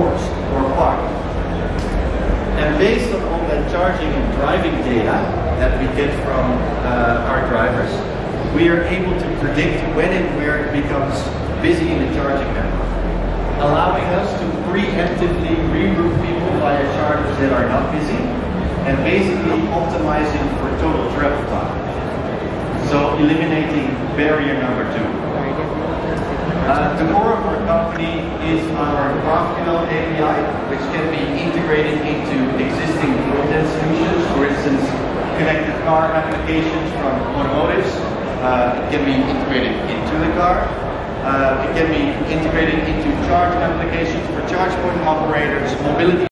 forced or parked. And based on all that charging and driving data that we get from uh, our drivers, we are able to predict when and where it becomes busy in the charging network, allowing us to preemptively reroute people via chargers that are not busy, and basically optimizing for total travel time. So eliminating barrier number two. Uh, the is our GraphQL API, which can be integrated into existing front-end solutions. For instance, connected car applications from automotives. Uh, it can be integrated into the car. Uh, it can be integrated into charge applications for charge point operators, mobility